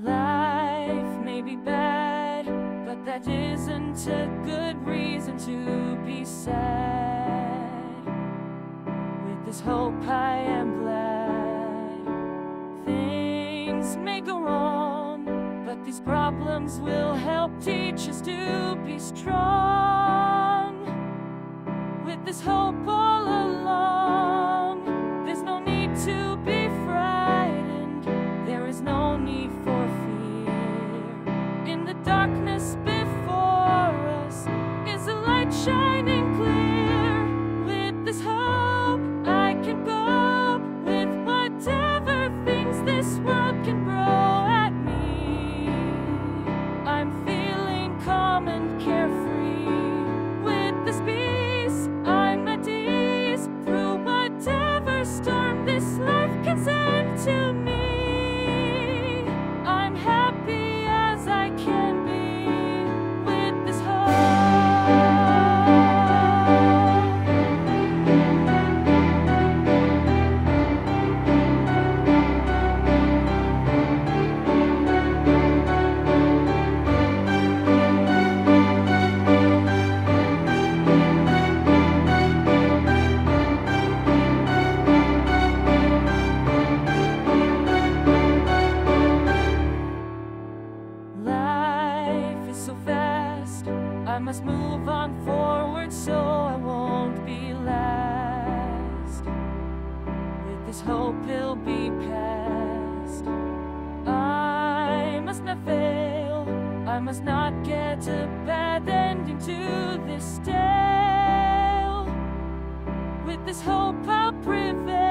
Life may be bad, but that isn't a good reason to be sad. With this hope, I am glad. Things may go wrong, but these problems will help teach us to be strong. With this hope all along. Forward so I won't be last. With this hope, it'll be past. I must not fail. I must not get a bad ending to this tale. With this hope, I'll prevail.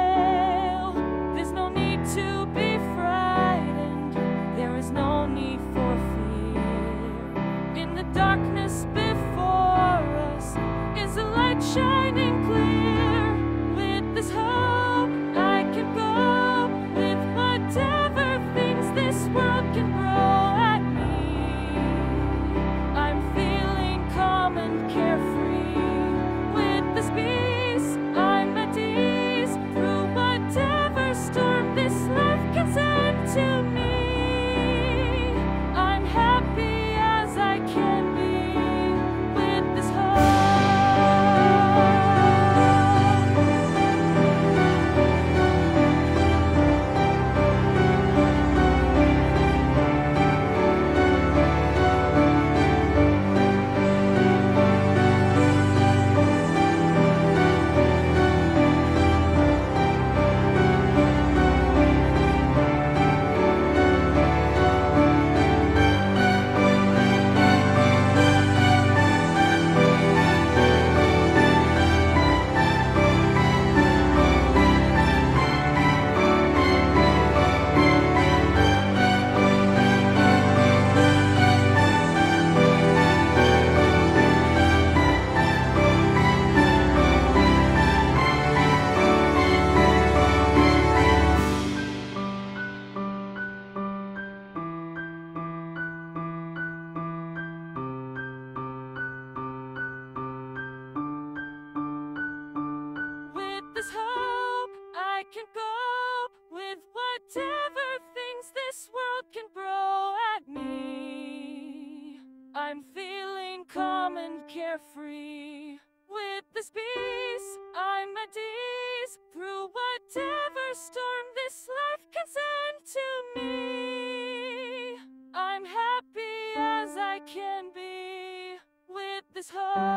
I'm feeling calm and carefree. With this peace, I'm at ease through whatever storm this life can send to me. I'm happy as I can be with this hope.